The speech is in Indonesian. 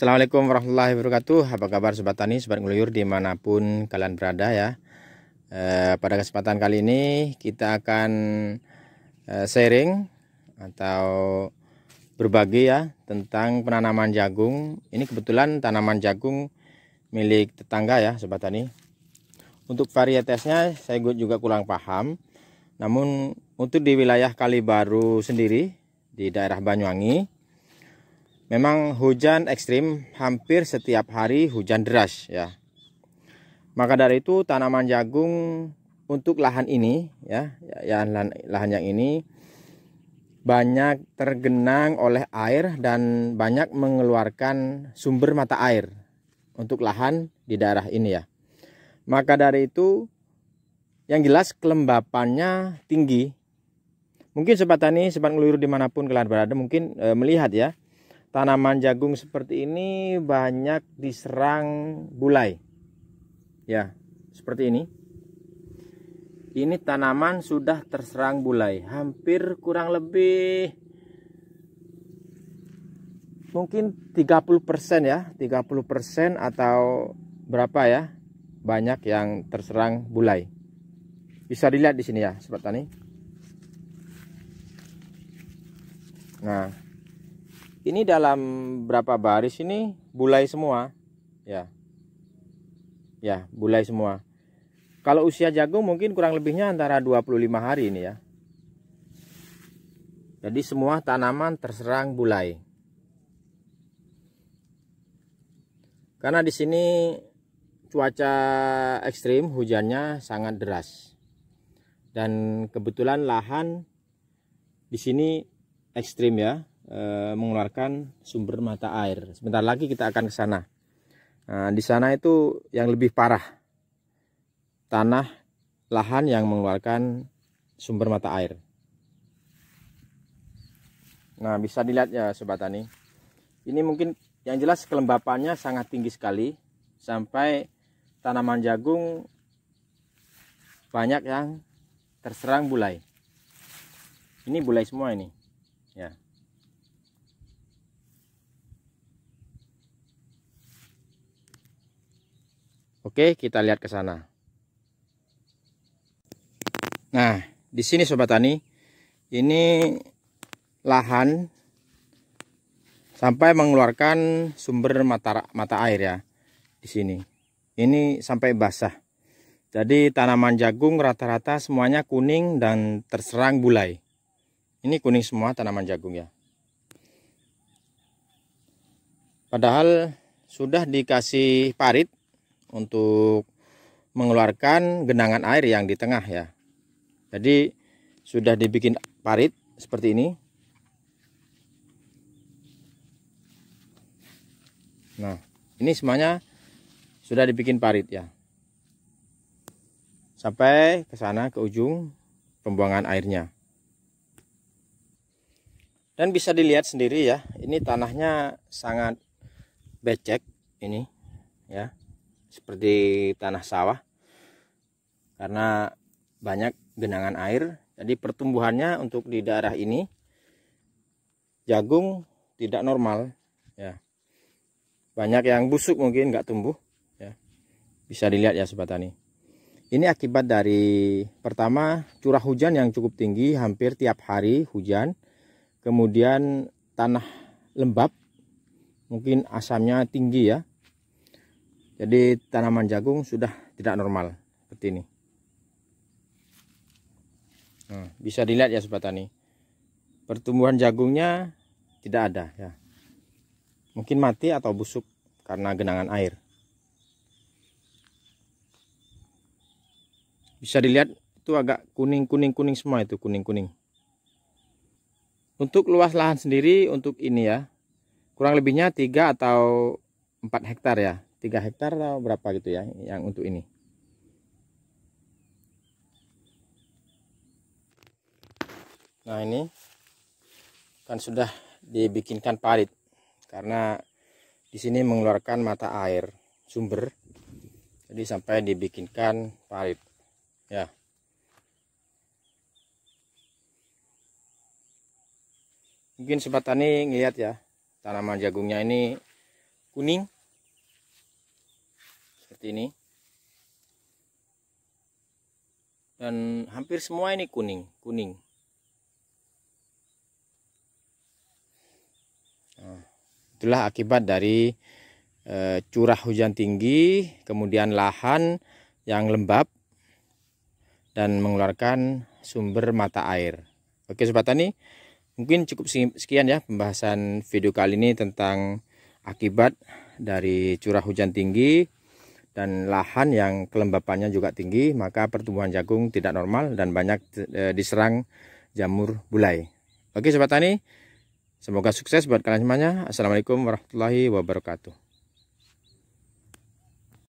Assalamualaikum warahmatullahi wabarakatuh. Apa kabar Sobat Tani, Sobat Ngeluyur di mana pun kalian berada ya? E, Pada kesempatan kali ini kita akan e, sharing Atau berbagi ya tentang penanaman jagung. Ini kebetulan tanaman jagung milik tetangga ya Sobat Tani. Untuk varietasnya saya juga kurang paham. Namun untuk di wilayah Kalibaru sendiri Di daerah Banyuwangi Memang hujan ekstrim hampir setiap hari hujan deras ya. Maka dari itu tanaman jagung untuk lahan ini ya, ya lahan, lahan yang ini banyak tergenang oleh air dan banyak mengeluarkan sumber mata air untuk lahan di daerah ini ya. Maka dari itu yang jelas kelembapannya tinggi. Mungkin sobat tani, sobat ngeluyur di mana pun kalian berada mungkin e, melihat ya tanaman jagung seperti ini banyak diserang bulai. Ya, seperti ini. Ini tanaman sudah terserang bulai, hampir kurang lebih mungkin 30% ya, 30% atau berapa ya? Banyak yang terserang bulai. Bisa dilihat di sini ya, sobat tani. Nah, ini dalam berapa baris ini? Bulai semua. Ya. Ya bulai semua. Kalau usia jagung mungkin kurang lebihnya antara 25 hari ini ya. Jadi semua tanaman terserang bulai. Karena di sini cuaca ekstrim hujannya sangat deras. Dan kebetulan lahan di sini ekstrim ya e, mengeluarkan sumber mata air. Sebentar lagi kita akan ke sana. Nah, di sana itu yang lebih parah. Tanah lahan yang mengeluarkan sumber mata air. Nah, bisa dilihat ya sobat tani. Ini mungkin yang jelas kelembapannya sangat tinggi sekali sampai tanaman jagung banyak yang terserang bulai. Ini bulai semua ini. Oke, kita lihat ke sana. Nah, di sini sobat tani, ini lahan sampai mengeluarkan sumber mata mata air ya di sini. Ini sampai basah. Jadi tanaman jagung rata-rata semuanya kuning dan terserang bulai. Ini kuning semua tanaman jagung ya. Padahal sudah dikasih parit untuk mengeluarkan genangan air yang di tengah ya. Jadi sudah dibikin parit seperti ini. Nah, ini semuanya sudah dibikin parit ya. Sampai ke sana ke ujung pembuangan airnya. Dan bisa dilihat sendiri ya, ini tanahnya sangat becek ini ya seperti tanah sawah karena banyak genangan air. Jadi pertumbuhannya untuk di daerah ini jagung tidak normal ya. Banyak yang busuk mungkin nggak tumbuh ya. Bisa dilihat ya sobat tani. Ini akibat dari pertama curah hujan yang cukup tinggi hampir tiap hari hujan. Kemudian tanah lembab mungkin asamnya tinggi ya jadi tanaman jagung sudah tidak normal seperti ini. Nah, bisa dilihat ya sobat tani. Pertumbuhan jagungnya tidak ada ya. Mungkin mati atau busuk karena genangan air. Bisa dilihat itu agak kuning-kuning-kuning semua itu kuning-kuning. Untuk luas lahan sendiri untuk ini ya. Kurang lebihnya 3 atau 4 hektar ya 3 hektar atau berapa gitu ya yang untuk ini? Nah ini kan sudah dibikinkan parit karena di sini mengeluarkan mata air sumber. Jadi sampai dibikinkan parit. Ya. Mungkin sobat tani ngeliat ya tanaman jagungnya ini kuning seperti ini. Dan hampir semua ini kuning kuning. Nah, itulah akibat dari e, curah hujan tinggi kemudian lahan yang lembab dan mengeluarkan sumber mata air. Oke sobat tani mungkin cukup sekian ya pembahasan video kali ini tentang akibat dari curah hujan tinggi dan lahan yang kelembapannya juga tinggi, maka pertumbuhan jagung tidak normal dan banyak e, diserang jamur bulai. Oke sobat tani, semoga sukses buat kalian semuanya. Assalamualaikum warahmatullahi wabarakatuh.